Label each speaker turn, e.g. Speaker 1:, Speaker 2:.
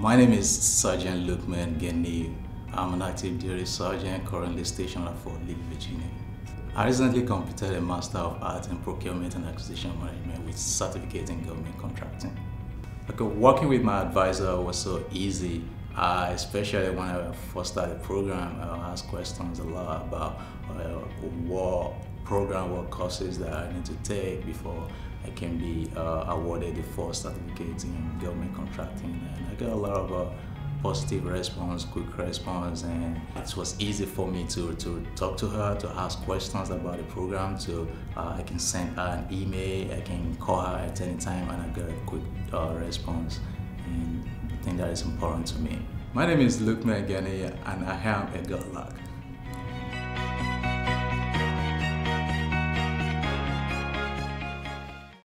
Speaker 1: My name is Sergeant Lukman Ganiyu. I'm an active duty sergeant currently stationed at Fort Lee, Virginia. I recently completed a Master of Arts in Procurement and Acquisition Management with certificate in government contracting. Working with my advisor was so easy, uh, especially when I first started the program. I asked questions a lot about uh, what program, what courses that I need to take before I can be uh, awarded the first certificate in government contracting. And I got a lot of uh, positive response, quick response, and it was easy for me to, to talk to her, to ask questions about the program. To uh, I can send her an email, I can call her at any time, and I get a quick uh, response. And I think that is important to me. My name is Lukman Ganiyu, and I am a Gorlok.